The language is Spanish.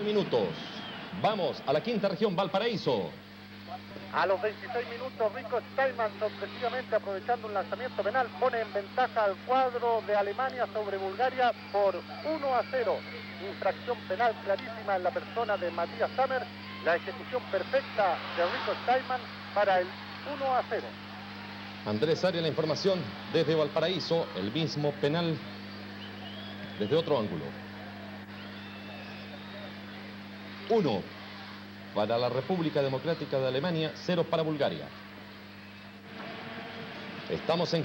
minutos. Vamos a la quinta región, Valparaíso. A los 26 minutos, Rico Steinman, sorpresivamente aprovechando un lanzamiento penal, pone en ventaja al cuadro de Alemania sobre Bulgaria por 1 a 0. Infracción penal clarísima en la persona de Matías Sammer. La ejecución perfecta de Rico Steinman para el 1 a 0. Andrés Arias, la información desde Valparaíso, el mismo penal desde otro ángulo. Uno para la República Democrática de Alemania, cero para Bulgaria. Estamos en